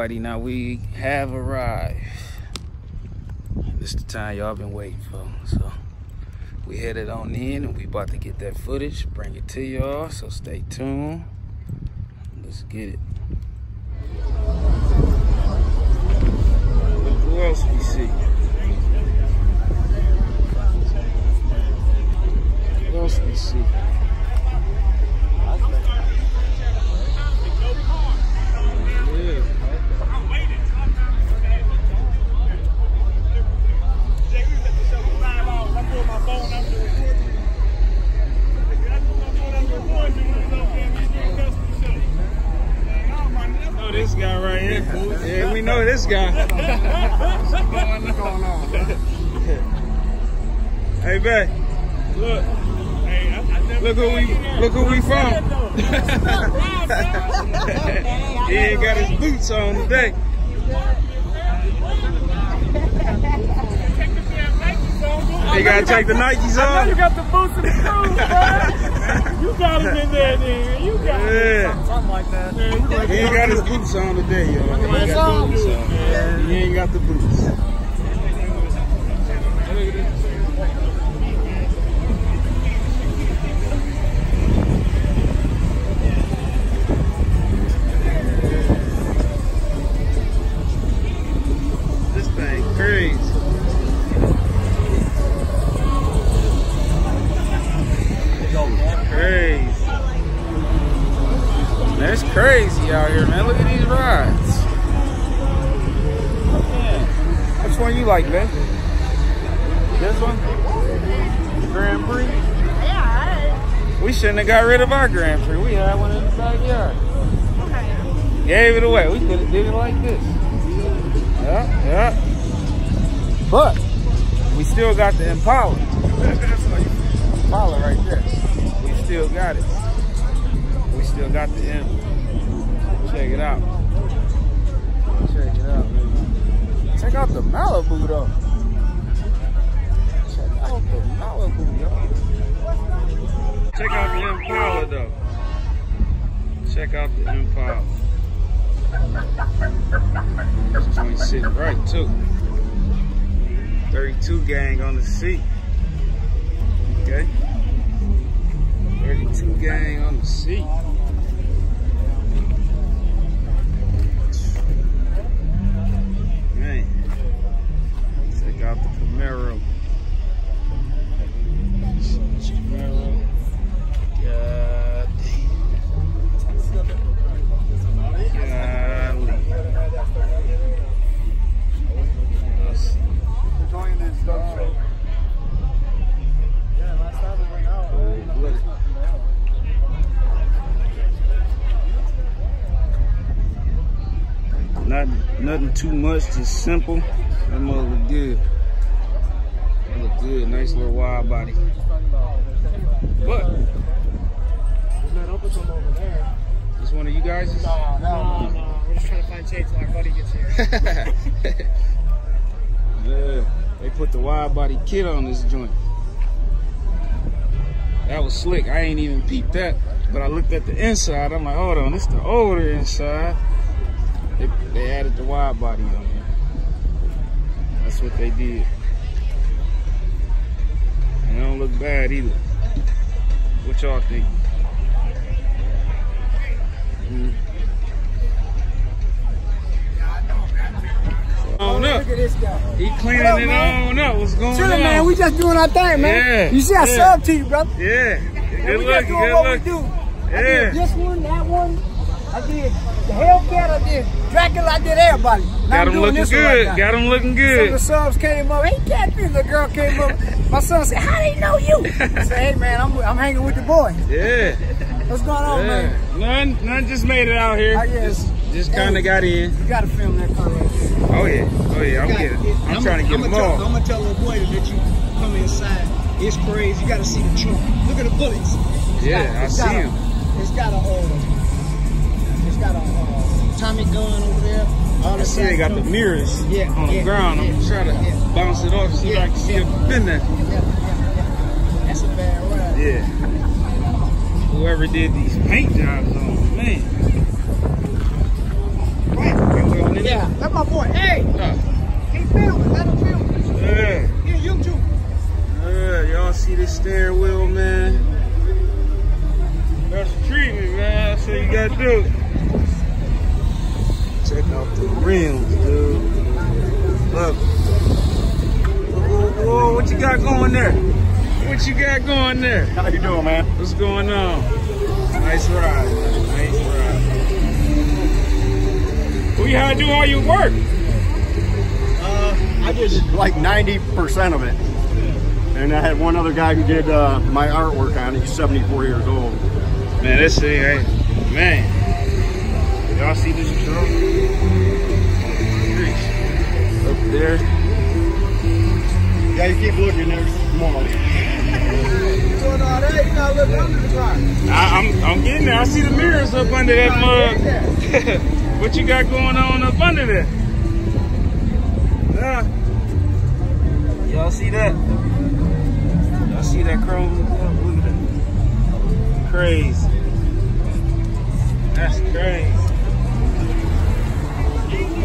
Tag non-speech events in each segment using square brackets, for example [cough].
everybody. Now we have arrived. This the time y'all been waiting for. So we headed on in and we about to get that footage, bring it to y'all. So stay tuned. Let's get it. Who else we see? Who else we see? He ain't got his boots on today. He gotta take the Nikes off. I know you got the boots and the shoes. [laughs] You got him in there, nigga. You got him. Yeah. Something like that. Man, He ain't got his boots on today, y'all. He ain't got the boots on. He ain't got the boots. Crazy. Crazy. That's crazy out here, man. Look at these rides. Which one you like, man? This one? Grand Prix? Yeah, We shouldn't have got rid of our Grand Prix. We had one in the backyard. okay. Gave it away. We could have did it like this. Yeah, yeah. But we still got the Impala. Impala right there. We still got it. We still got the M. Check it out. Check it out, man. Check out the Malibu though. Check out the Malibu, y'all. Check out the Impala though. Check out the Impala. This joint sitting right too. 32 gang on the seat. Okay. 32 gang on the seat. Man. Check out the. Camaro. Nothing too much, just simple. That mother look good. That look good, nice little wide body. But this one of you guys is No, no. We're just trying to find shade till our buddy gets here. yeah, they put the wide body kit on this joint. That was slick. I ain't even peeped that. But I looked at the inside. I'm like, hold on, this the older inside. They, they added the wide body on here. That's what they did. And it don't look bad either. What y'all think? Mm. On up. Look at this guy. He cleaning up, it man? on up. What's going Chillin', on? man. We just doing our thing, man. Yeah, You see, I yeah. sub to you, brother. yeah. Good doing good looking. do. I Yeah. did this one, that one. I did the Hellcat. I did Dracula. I did everybody. Now Got I'm him doing looking good. right. Got him looking Some of good. the subs came up. Hey, Catfish, the girl came up. My son said, "How they know you?" I said, [laughs] "Hey, man, I'm I'm hanging with the boy. Yeah. What's going on, man? None, none just made it out here. Oh, yeah. Just, just kind of got in. You gotta film that car right there. Oh yeah. Oh yeah. I'm getting. I'm, trying to get them all. I'm gonna tell the boy to let you come inside. It's crazy. You gotta see the trunk. Look at the bullets. It's Yeah, got- I it's see got a- him. It's got a uh, it's got a uh, Tommy gun over there. All I see they got the mirrors Yeah, on the yeah, ground. I'm yeah, trying to yeah. bounce it off so Yeah, I can see yeah. in there. Yeah, yeah, yeah. That's a bad ride. Yeah. Whoever did these paint jobs on, man. Right. We're on didn't Yeah, that's my boy. Hey, he? Huh. he filming. Let him film. Yeah. He a YouTube. Yeah, y'all see this steering wheel, man? That's the treatment, man. That's what you gotta do. Check out the rims, dude. Look. Whoa, whoa, what you got going there? What you got going there? How you doing, man? What's going on? Nice ride. Nice ride. Well, you had to do all your work. Uh, I did like 90% of it. And I had one other guy who did uh, my artwork on it. He's 74 years old. Man, this thing, ain't man. Y'all see this truck? Up there. Yeah, you keep looking, there's more. Doing all that, you gotta look under the car. I, I'm I'm getting there. I see the mirrors up under that mug. [laughs] what you got going on up under there? Yeah. Y'all see that? Y'all see that chrome? Look at that. Crazy. That's crazy.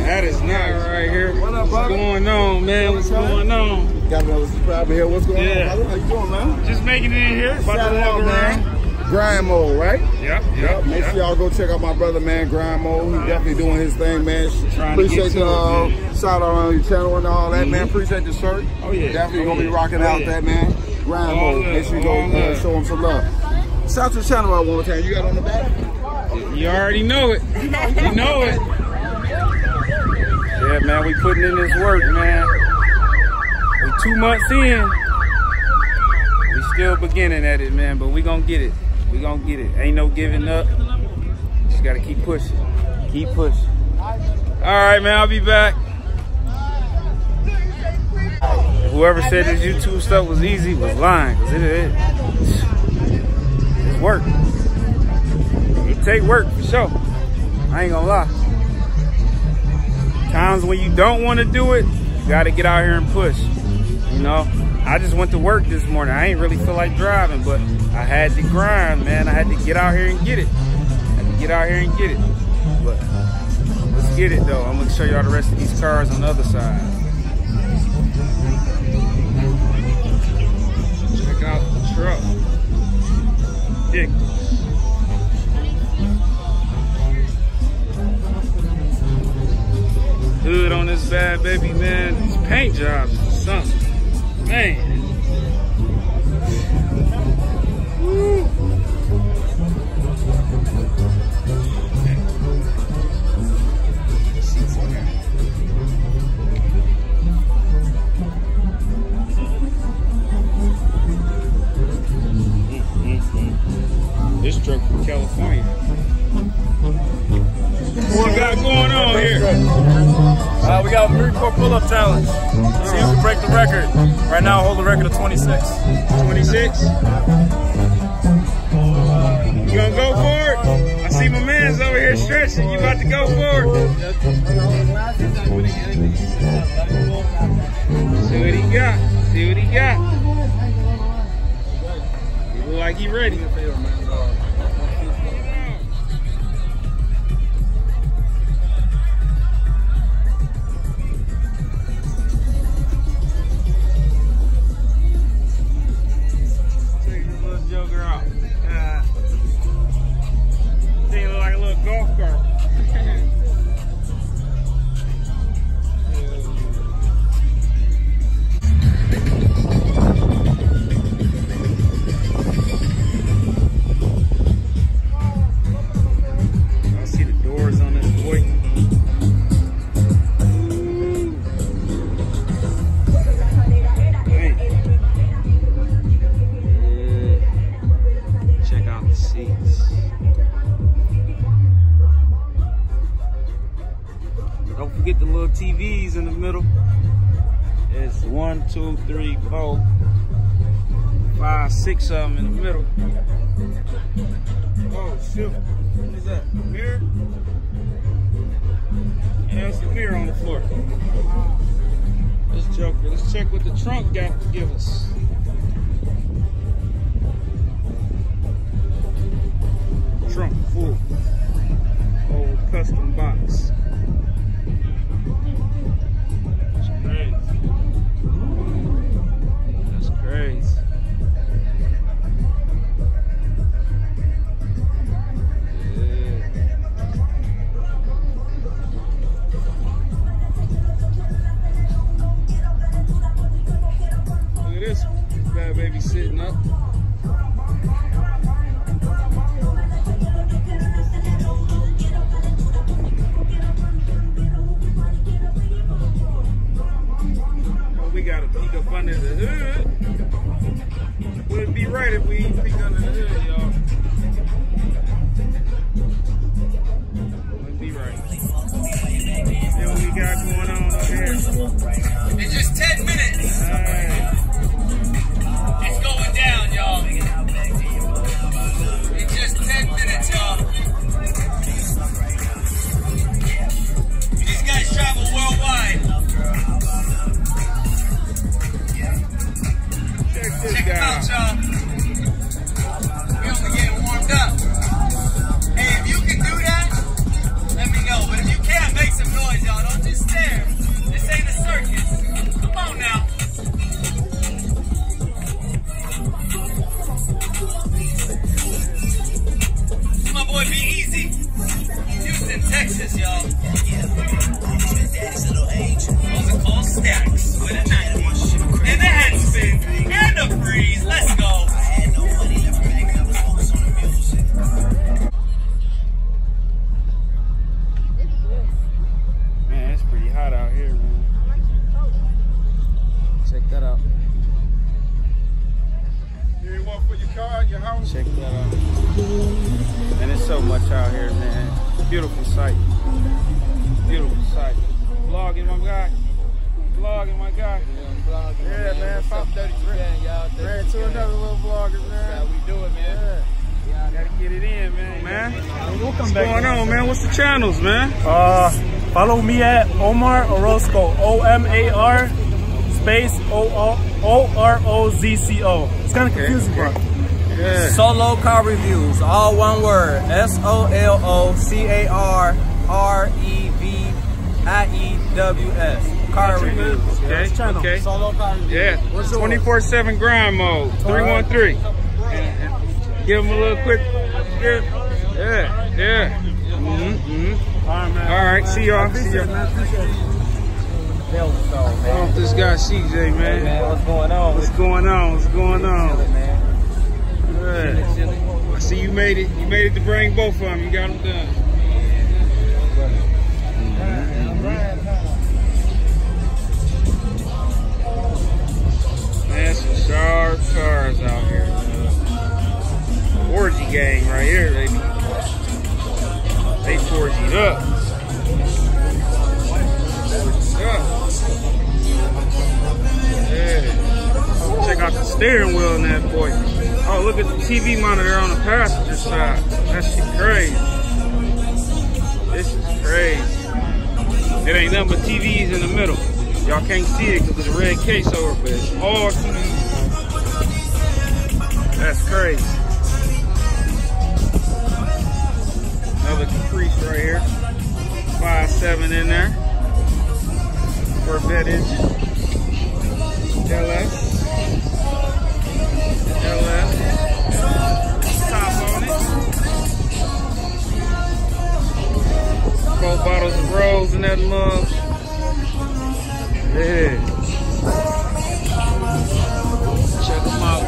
That is not right here. What up, What's going on, man? What's going on? Got another subscriber here. What's going Yeah. on, brother? How you doing, man? Just making it in here. About Shout to out, walk around. man. Grind mode, right? Yep, Yep. yep, Make sure y'all go check out my brother, man. Grind mode. He's definitely doing his thing, man. Trying Appreciate the uh, shout out on your channel and all that, man. Mhm. Appreciate the shirt. Oh, yeah. Definitely Oh, gonna be rocking Oh, out yeah. that, man. Grind All mode. love, Make sure you go uh, show him some love. Shout out to the channel out one more time. You got on the back? You already know it. You know it. Yeah, man, we putting in this work, man. We two months in. We still beginning at it, man, but we gonna get it. We gonna get it. Ain't no giving up. Just gotta keep pushing. Keep pushing. All right, man, I'll be back. Whoever said this YouTube stuff was easy was lying, cause it is. It's work. It take work for sure. I ain't gonna lie. Times when you don't want to do it, you gotta get out here and push. You know, I just went to work this morning. I ain't really feel like driving, but I had to grind, man. I had to get out here and get it. I had to get out here and get it. But let's get it though. I'm gonna show y'all the rest of these cars on the other side. Check out the truck. Ridiculous. This bad baby, man. These paint jobs is something. Man. Woo. This truck from California. What got going on here? Uh, we got a Marine pull-up challenge. See who can break the record. Right now, I hold the record of 26. 26. You gonna go for it? I see my man's over here stretching. You about to go for it? See what he got. See what he got. Look like he ready. Mirror on the floor. Let's joke. Let's check what the trunk got to give us. Trunk full. Old custom box. This them out, y'all. We only getting warmed up. Hey, if you can do that, let me know. But if you can't, make some noise, y'all. Don't just stare. This ain't a circus. Come on now. My boy Be Easy. Houston, Texas, y'all. Check that out. And it's so much out here, man. Beautiful sight. Beautiful sight. Vlogging, my guy. Vlogging, my guy. Yeah, man. Pop 33. Ran to another little vlogger, man. How we do it, man. Yeah. Gotta get it in, man. Man, what's going on, man? What's the channels, man? Uh, follow me at Omar Orozco. O M A R space O O R O Z C O. It's kind of confusing, okay. but Yeah. Solo car reviews, all one word. S O L O C A R R E V I E W S. Car reviews. Okay, channel. okay. Solo car reviews. Yeah, What's 24-7 grind mode, 313. Give them a little quick, yeah, yeah, yeah. Mm-hmm, mm-hmm. All right, man. All right, see y'all. See y'all. Off this guy CJ, man. Man, what's going on? What's going on? What's going on? Man? I see you made it. You made it to bring both of them. You got them done. Man, some sharp cars out here. man. Gang right here, baby. They forging up. Yeah. Yeah. Check out the steering wheel in that boy. Oh, look at the TV monitor on the passenger side. That shit crazy. This is crazy. It ain't nothing but TVs in the middle. Y'all can't see it because of the red case over, but it's all TVs. That's crazy. Another Caprice right here. Five seven in there. Corvette engine. LS. Four bottles of rose in that mug. Yeah. Check them out.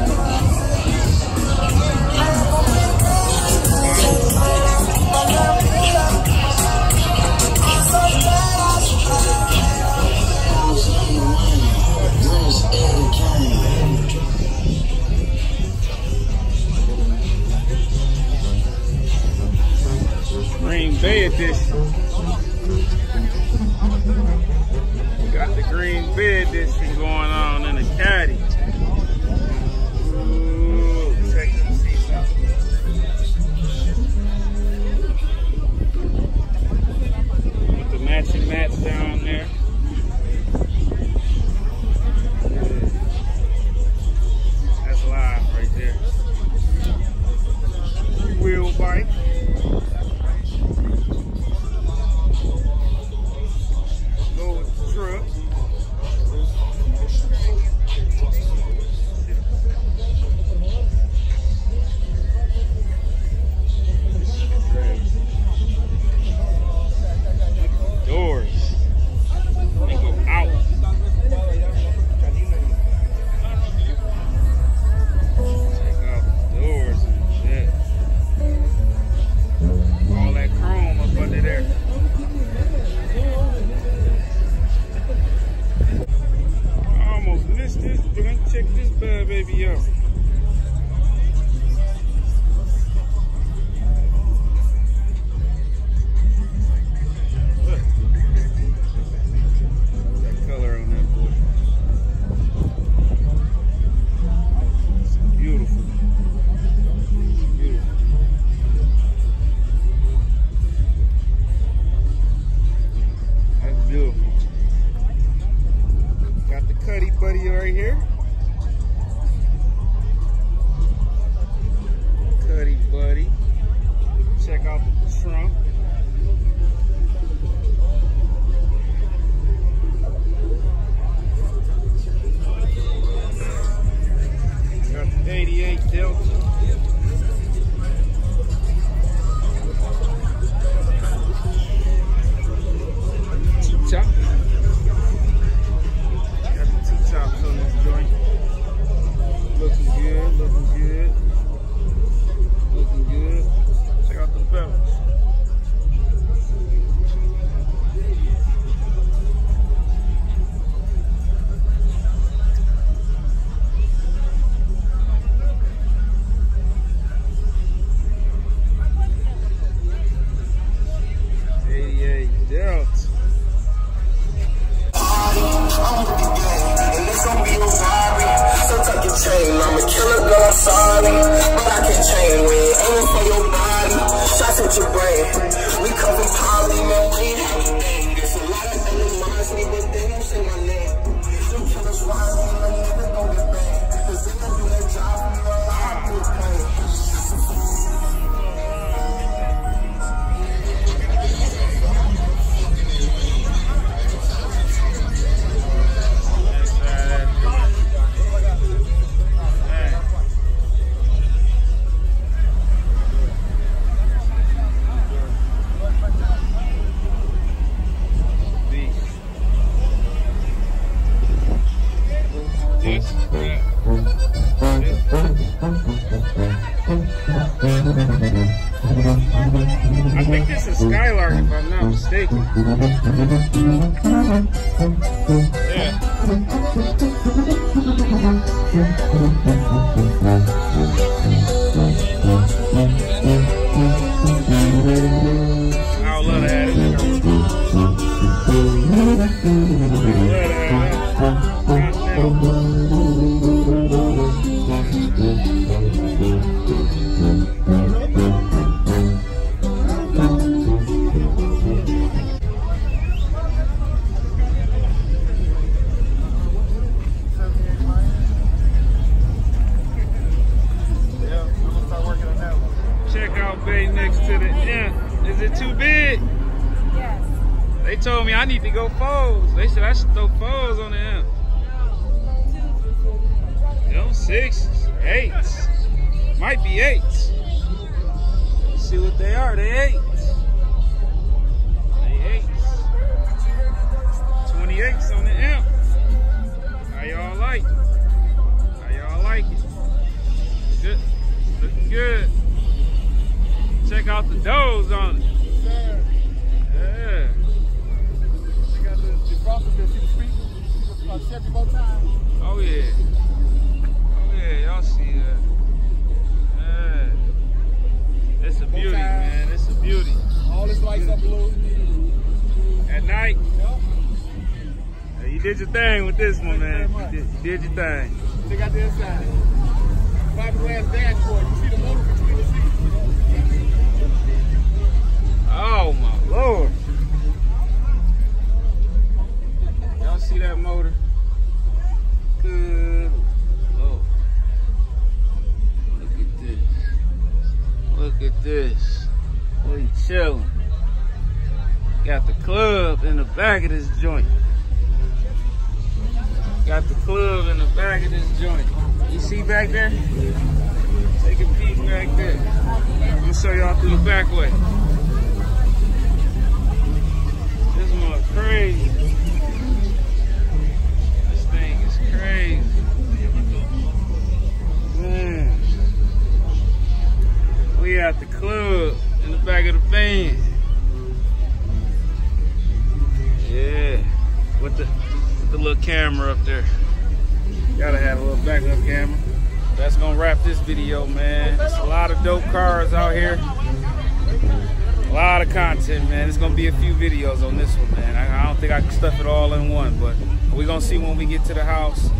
Green Bay edition. green bed edition going on in the caddy. Ooh, the matching mats down. Sorry. But I can't change when you aiming for your body. Shots at your brain. We come from poly, mistaken. Yeah. Like it? Good. Looking good. Check out the doors on it. Yeah. Oh yeah. Oh yeah, y'all see that. Yeah. It's a beauty, man. It's a beauty. All this lights up blue. At night. Yeah, you did your thing with this one, man. You did, you did your thing. Check out the inside. Fiberglass dashboard. You see the motor between the seats? Oh my lord. Y'all see that motor? Good lord. Look at this. Look at this. We chilling. Got the club in the back of this joint. Club in the back of this joint. You see back there? Take a peek back there. I'm gonna show y'all through the back way. This one crazy. This thing is crazy. Man. We at the club in the back of the van. Yeah. With the with the little camera up there. Gotta have a little backup camera. That's gonna wrap this video, man. There's a lot of dope cars out here. A lot of content, man. There's gonna be a few videos on this one, man. I, I don't think I can stuff it all in one, but we're gonna see when we get to the house,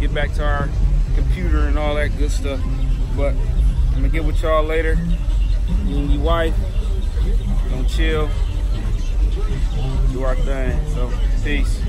get back to our computer and all that good stuff. But I'm gonna get with y'all later. You and your wife, gonna chill, do our thing. So, peace.